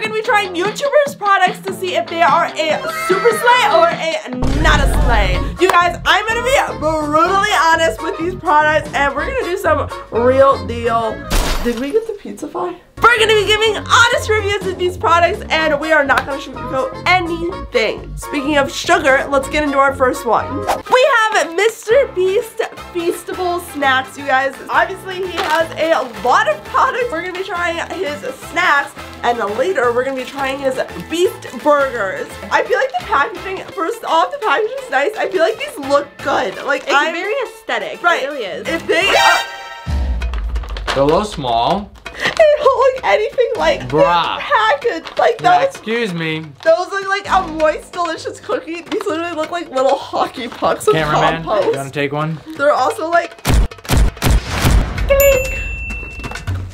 gonna be trying YouTubers products to see if they are a super slay or a not a slay. You guys, I'm gonna be brutally honest with these products and we're gonna do some real deal. Did we get the pizza pie? We're gonna be giving honest reviews of these products and we are not gonna sugarcoat anything. Speaking of sugar, let's get into our first one. We have Mr. Beast Feastable Snacks, you guys. Obviously, he has a lot of products. We're gonna be trying his snacks and later we're gonna be trying his Beast Burgers. I feel like the packaging, first off, the packaging is nice. I feel like these look good. Like, It's I'm, very aesthetic. right. It really is. If they are, They're a little small. they don't look anything like Bruh. package. Like Yeah, those, excuse me. those look like a moist, delicious cookie. These literally look like little hockey pucks of Cameraman, compost. you wanna take one? They're also like.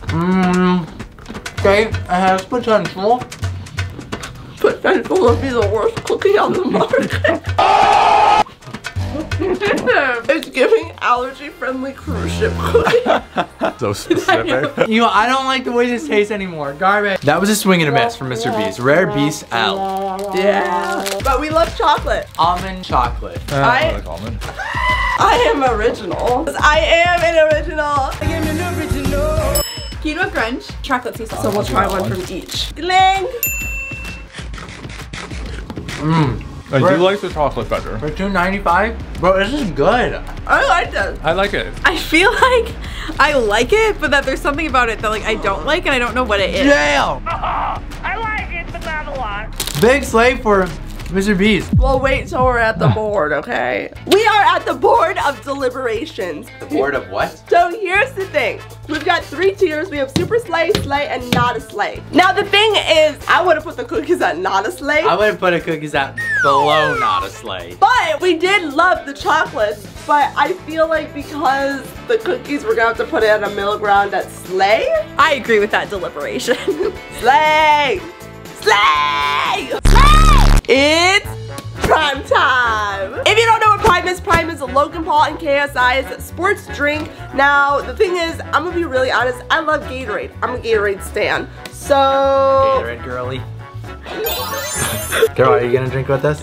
Mmm. Okay, it has potential. potential to be the worst cookie on the market. it's giving allergy-friendly cruise ship cookie. So specific. You know, I don't like the way this tastes anymore. Garbage. That was a swing and a miss from Mr. Beast. Rare Beast out. yeah, but we love chocolate. Almond chocolate. Uh, I- like almond. I am original. I am an original. I am an original. Quinoa crunch, chocolate sea salt. So we'll try one from each. Gling. Mmm. I Right. do like the chocolate better. For two ninety five, bro, this is good. I like this. I like it. I feel like I like it, but that there's something about it that like I don't like and I don't know what it is. Damn. I like it, but not a lot. Big slave for Mr. Beast. We'll wait till we're at the ah. board, okay? We are at the board of deliberations. The board of what? So here's the thing. We've got three tiers. We have super slay, slay, and not a slay. Now the thing is, I would have put the cookies at not a slay. I would have put a cookies at below not a slay. But we did love the chocolates. But I feel like because the cookies, we're gonna have to put it at a middle ground at slay. I agree with that deliberation. Slay! Slay! Slay! It's prime time! If you don't know what Prime is, Prime is a Logan Paul and KSI's sports drink. Now, the thing is, I'm gonna be really honest, I love Gatorade. I'm a Gatorade stan. So, Gatorade girly. Girl, are you gonna drink with us?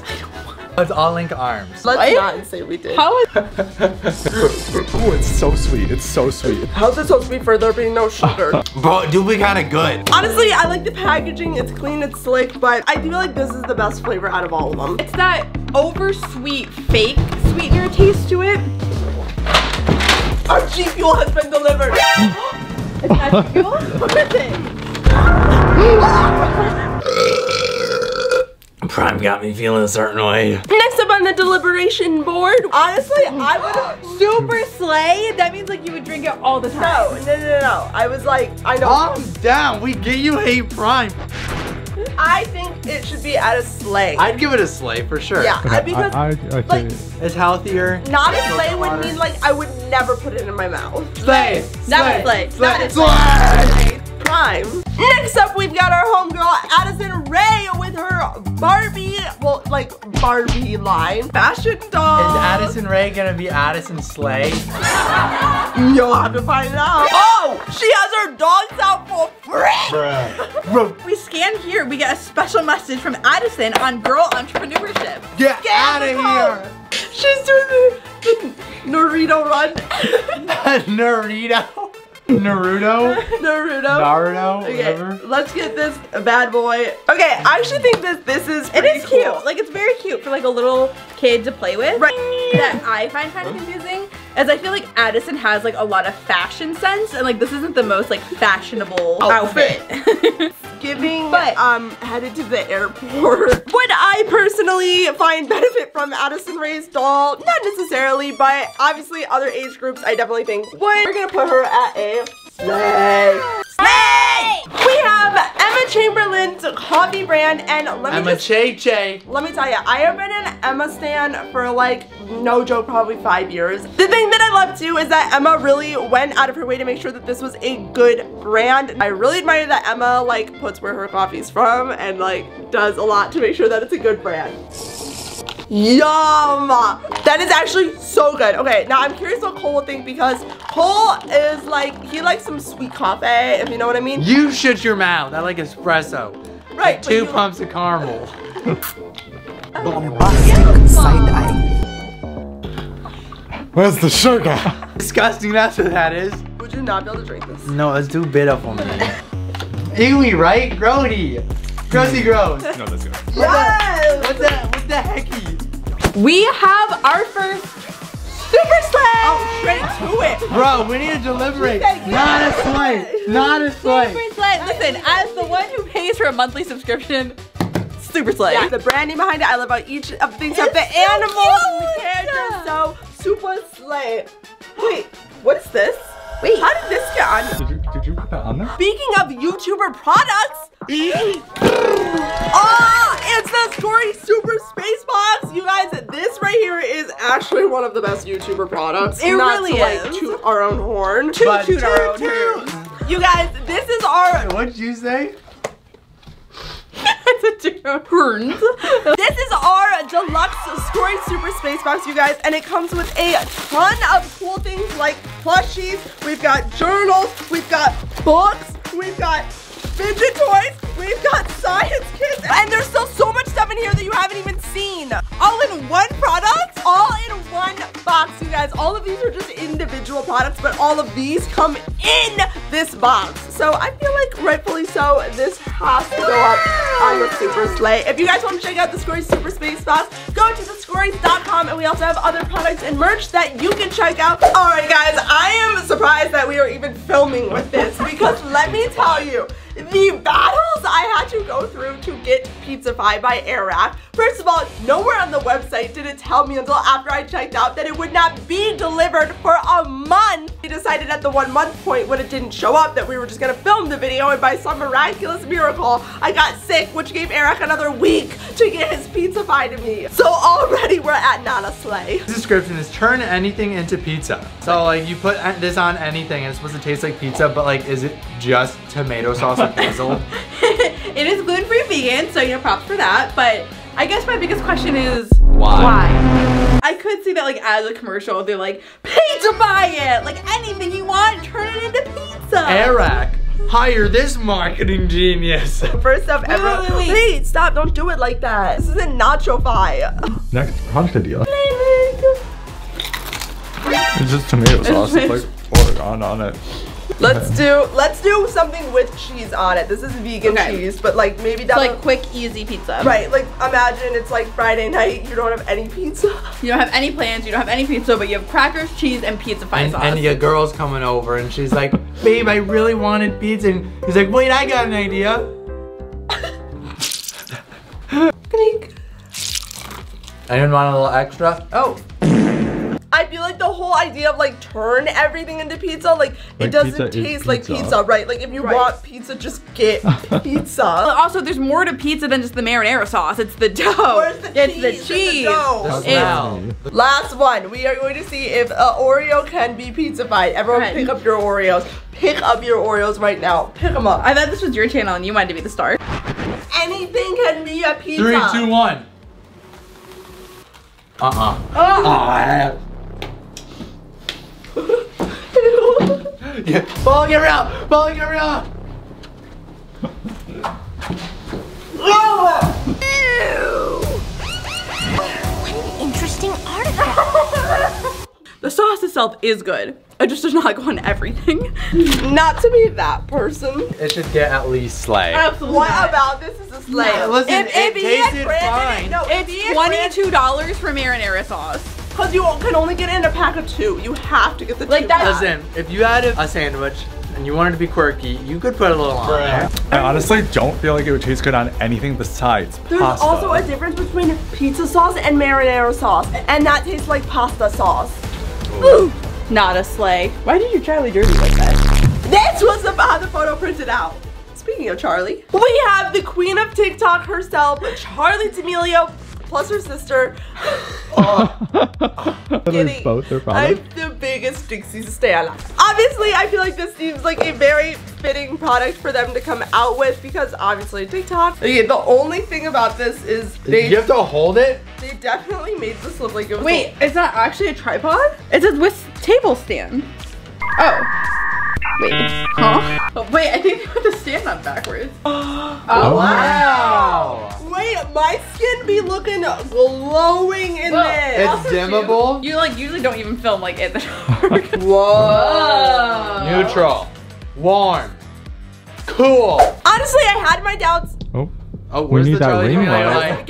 It's all link arms. let's What? not say we did. How is Ooh, it's so sweet. It's so sweet. How's it supposed to be for there being no sugar? Bro, do we kind of good. Honestly, I like the packaging. It's clean, it's slick, but I feel like this is the best flavor out of all of them. it's that oversweet fake sweetener taste to it? Our G Fuel has been delivered. It's not fuel? What is it? Prime got me feeling a certain way. Next up on the deliberation board, honestly, I would Super slay? That means like you would drink it all the time. no, no, no. No. I was like, I know. Calm down. We get you hate Prime. I think it should be at a sleigh. I'd give it a slay for sure. yeah, I- because I, I, I like It's healthier. not a sleigh would mean like I would never put it in my mouth. Slay. Not a slay. Not a sleigh. Prime. Next up, we've got our homegirl Barbie line fashion doll. Is Addison Rae gonna be Addison Slay? You'll have to find out. Oh, she has her dogs out for free. Bro, We scan here, we get a special message from Addison on girl entrepreneurship. get Get out of here. She's doing the, the Naruto run. Naruto. Naruto. Naruto. Naruto. Okay, Whatever. let's get this bad boy. Okay, I actually think that this is It pretty is cute. Like it's very cute for like a little kid to play with. Right. That I find kind of confusing is I feel like Addison has like a lot of fashion sense and like this isn't the most like fashionable Outfit. outfit. giving But- um headed to the airport. Would I personally find benefit from Addison Rae's doll? Not necessarily, but obviously other age groups I definitely think would. We're gonna put her at a slay. Slay! We have Emma Chamberlain's coffee brand and let me I'm a just Che Che. let me tell you, I have been an Emma stan for like, no joke, probably five years. The thing that I love too is that Emma really went out of her way to make sure that this was a good brand. I really admire that Emma like puts where her coffee's from and like does a lot to make sure that it's a good brand. Yum! That is actually so good. Okay, now I'm curious what Cole will think because Cole is like, he likes some sweet coffee, if you know what I mean. You shut your mouth. I like espresso. Right, but Two you- pumps of caramel. Bombastic side eye. Where's the sugar? Disgusting, that's what that is. Would you not be able to drink this? No, it's too bitter for me. Ewy, right? Grody. Grossy gross. No, that's good. Yes! What the, what the hecky? We have our first super sleigh. Oh, straight to it. Bro, we need to deliberate. said Not a yes. Not a sleigh. Super sleigh. Listen, as the one who pays for a monthly subscription, super sleigh. Yeah, the branding behind it. I love how each of the things have the It's so animals and the characters. So super slay. Wait, what is this? Wait, how did this get on? Did you, put that on there? Speaking of YouTuber products, oh, it's the Skory Super Space Box. You guys, this right here is actually one of the best YouTuber products. It Not really to, like, is. toot our own horn. But toot our own toot, horn. You guys, this is our What'd you say? it's a different horns. This is our deluxe Skory Super Space Box, you guys, and it comes with a ton of cool things like plushies, we've got journals, we've got books, we've got fidget toys, we've got science kits, and there's still so much stuff in here that you haven't even seen. All in one product, all in one box, you guys. All of these are just individual products, but all of these come in this box. So I feel like rightfully so, this has to go up Super Slay. If you guys want to check out the Skorys Super Space Box, go to theskorys.com and we also have other products and merch that you can check out. All right, guys, I am surprised that we are even filming with this because let me tell you, the battles I had to go through to get Pizzafy by Airrack. First of all, nowhere on the website did it tell me until after I checked out that it would not be delivered for a month. We decided at the one month point when it didn't show up that we were just gonna film the video and by some miraculous miracle, I got sick, which gave Eric another week to get his Pizzafy to me. So already we're at not a sleigh. The description is turn anything into pizza. So like you put this on anything and it's supposed to taste like pizza, but like is it just tomato sauce with basil? it is gluten-free vegan, so you know, props for that. But I guess my biggest question is Why? why? I could see that like as a commercial, they're like, pay to buy it! Like anything you want, turn it into pizza! Eric, hire this marketing genius. First up ever. wait, wait, wait. Wait, stop, don't do it like that. This isn't Nacho-Fi. Next product idea. It's just tomato sauce with like Oregon on it. Let's do let's do something with cheese on it. This is vegan Okay. cheese, but like maybe So, down like quick, easy pizza. Right, like imagine it's like Friday night, you don't have any pizza. You don't have any plans, you don't have any pizza, but you have crackers, cheese, and pizza pie And, sauce. and your girl's coming over and she's like, babe, I really wanted pizza. And he's like, wait, I got an idea. Clink. Anyone want a little extra? Oh. Whole idea of like turn everything into pizza, like, it doesn't pizza taste like pizza. pizza, right? Like if you Right. want pizza, just get But pizza. also, there's more to pizza than just the marinara sauce. It's the dough. Where's the it's cheese? the and the cheese. dough? The It's- smell. Last one. We are going to see if uh, Oreo can be pizza-fied. Everyone Go pick up your Oreos. Pick up your Oreos right now. Pick them up. I thought this was your channel and you wanted to be the star. Anything can be a pizza. Three, two, one. Uh-uh. Oh. Yeah. Ball get around! Ball get around! Interesting article. The sauce itself is good. It just does not go on everything. Not to be that person. It should get at least slay. Absolutely. What about this is a slay? No, listen, if, if it he had tasted branded fine. It, no, It's twenty-two dollars for marinara sauce. Cause you can only get in a pack of two. You have to get the Like two that- Listen, if you had a, a sandwich and you wanted to be quirky, you could put a little on there. I honestly don't feel like it would taste good on anything besides There's pasta. also a difference between pizza sauce and marinara sauce, and that tastes like pasta sauce. Ooh, Not a sleigh. Why did you Charlie Jersey like that? This was the, how the photo printed out. Speaking of Charli, we have the queen of TikTok herself, Charli D'Amelio, plus her sister. Oh. Kidding. both their I'm the biggest Dixie stan. Obviously, I feel like this seems like a very fitting product for them to come out with because obviously TikTok. Okay, the only thing about this is they you have to hold it? they definitely made this look like it was. Wait, is that actually a tripod? It says with table stand. Oh. Wait, huh? Oh, wait, I think they put the stand up backwards. Oh, oh, wow. Wait, my skin be looking glowing in Well, this. It's Also, too, dimmable. You like usually don't even film like in the dark. Whoa. Neutral. Warm. Cool. Honestly, I had my doubts. Oh, Oh, where's need the that Charli ring light. light?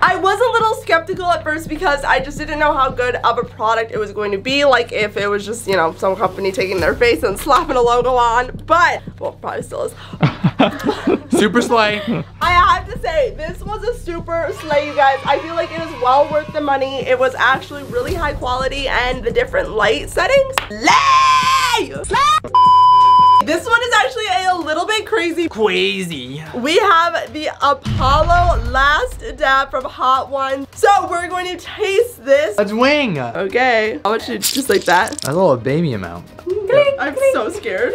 I was a little skeptical at first because I just didn't know how good of a product it was going to be. Like if it was just, you know, some company taking their face and slapping a logo on. But, well, probably still is. Super slay. To say, this was a super slay, you guys. I feel like it is well worth the money. It was actually really high quality and the different light settings. Slay! This one is actually a little bit crazy. Crazy. We have the Apollo Last Dab from Hot One. So we're going to taste this. Let's wing. A Okay. How much? Just like that? A little baby amount. I'm so scared.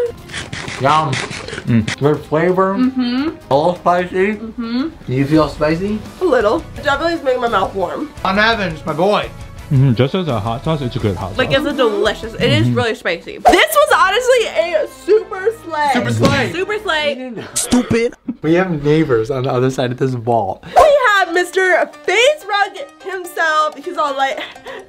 Yum. Good flavor. Mm-hmm. A little spicy. Mm-hmm. Do you feel spicy? A little. It definitely is making my mouth warm. I'm Evans, my boy. Mhm, just as a hot sauce, it's a good hot sauce. like it's a delicious. It is really spicy. This was honestly a super slay. Super slay. Super slay. stupid. We have neighbors on the other side of this wall. We have Mr. FaZe Rug himself. He's all like,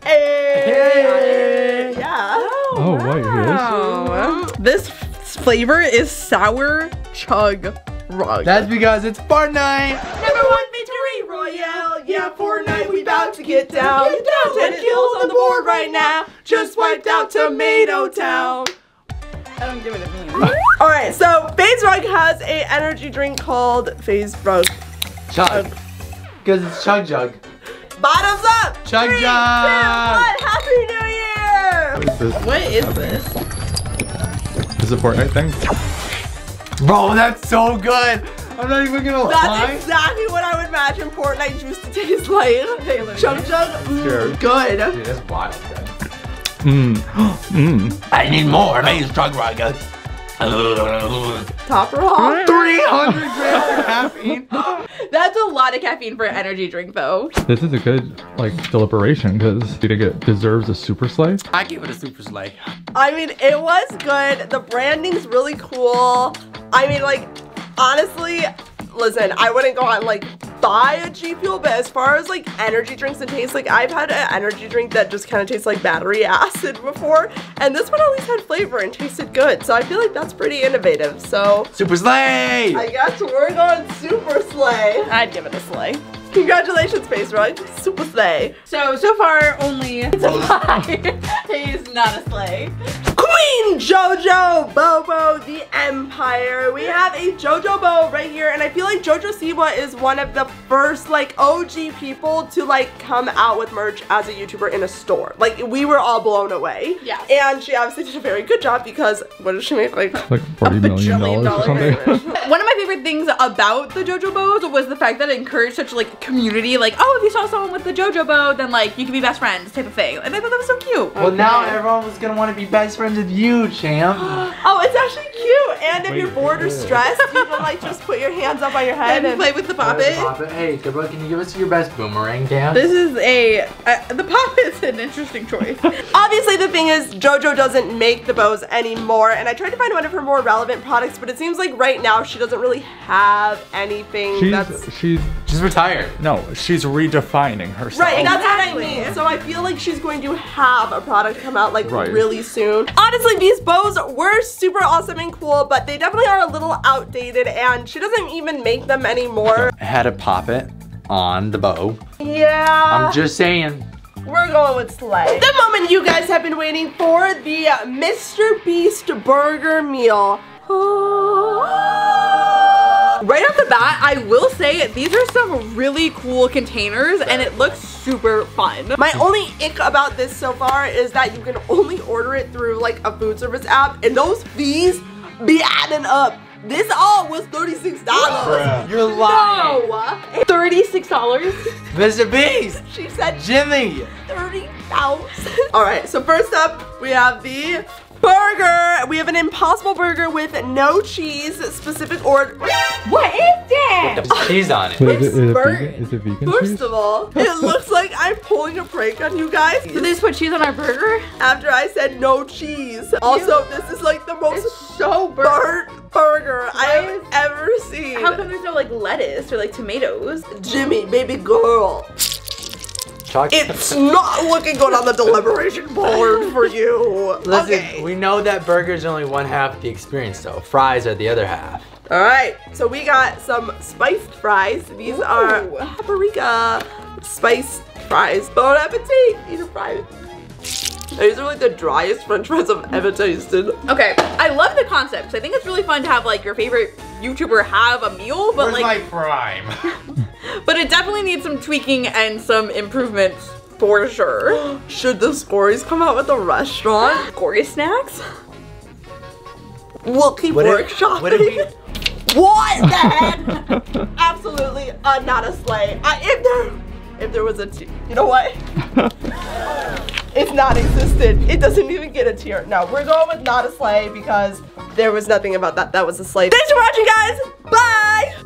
hey. Yeah. Oh, wait, Wow. This flavor is sour chug rug. That's because it's Fortnite. Number one victory royale. Yeah, Fortnite, we about to get down. Get down. 10 kills on the board right now. Just wiped out Tomato Town. I don't give it a mean. All right, so FaZe Rug has a energy drink called FaZe Rug. Chug. Because it's Chug Jug. Bottoms up. Chug Three, two, Jug. one. Happy New Year. Is this, What is this? is it Fortnite thing? Bro, that's so good. I'm not even gonna That's lie. exactly what I would imagine Fortnite juice to taste like. Chug Chug, mm, Sure. good. Dude, this bottle's good. Mmm. Mmm. I need more. Please, Chug Rug. Top or off. 300 grams of caffeine. That's a lot of caffeine for an energy drink, though. This is a good, like, deliberation because do you think it deserves a super slay. I give it a super slay. I mean, it was good. The branding's really cool. I mean, like, honestly, listen, I wouldn't go out and like buy a G Fuel, but as far as like energy drinks and taste, like I've had an energy drink that just kind of tastes like battery acid before, and this one at least had flavor and tasted good. So I feel like that's pretty innovative. So Super slay. I guess we're going super slay. I'd give it a slay. Congratulations, FaZe Rug. Super slay. So, so far, only it's a pie. He's not a slay. Queen Jojo Bobo the Empire. We have a Jojo Bo right here, and I feel like Jojo Siwa is one of the first like OG people to like come out with merch as a YouTuber in a store. Like we were all blown away. Yes. And she obviously did a very good job because what did she make? Like Like $40 million bajillion dollars or something. One of my favorite things about the JoJo bows was the fact that it encouraged such like community, like, oh, if you saw someone with the JoJo bow, then like you can be best friends type of thing. And I thought that was so cute. Well, now everyone was gonna want to be best friends with you, champ. Oh, it's actually cute. And if Wait, you're bored or stressed, you can like just put your hands up on your head And and play with the poppet. Hey, Gabriel, can you give us your best boomerang dance? This is a, uh, the poppet's an interesting choice. Obviously, the thing is, JoJo doesn't make the bows anymore, and I tried to find one of her more relevant products, but it seems like right now she doesn't really have anything that's. She's, she's, She's retired. no, she's redefining herself. Right, oh. that's what I mean. So I feel like she's going to have a product come out like Right. really soon. Honestly, these bows were super awesome and cool, but they definitely are a little outdated, and she doesn't even make them anymore. I had to pop it on the bow. Yeah. I'm just saying. We're going with Slay. The moment you guys have been waiting for, the Mr. Beast burger meal. Right off the bat, I will say these are some really cool containers and it looks super fun. My only ick about this so far is that you can only order it through like a food service app and those fees be adding up. This all was $36. You're lying. No! $36? Mr. Beast. She said Jimmy. 30,000. All right, so first up, we have the burger. We have an impossible burger with no cheese, specific order. What is that? cheese on it. Wait, is it, is it vegan? Is it vegan First cheese? of all, it looks like I'm pulling a prank on you guys. Did they just put cheese on our burger? After I said no cheese. Also, this is like the most It's so burnt burger I have ever seen. How come there's no like lettuce or like tomatoes? Jimmy, baby girl, Chocolate. it's not looking good on the deliberation board for you. Listen, okay. we know that burger's are only one half of the experience though. Fries are the other half. All right, so we got some spiced fries. These are paprika spiced fries. Bon appetit! Eat a fry. These are like the driest french fries I've ever tasted. Okay, I love the concept. I think it's really fun to have like your favorite YouTuber have a meal, but like, my prime? but it definitely needs some tweaking and some improvements for sure. Should the Skorys come out with a restaurant? Gory snacks? We'll keep What if- workshopping. what if we- What the heck? Absolutely uh, not a sleigh. I, if there, if there was a, t- you know what? it's non-existent. It doesn't even get a tier. No, we're going with not a sleigh because there was nothing about that. That was a sleigh. Thanks for watching, guys. Bye.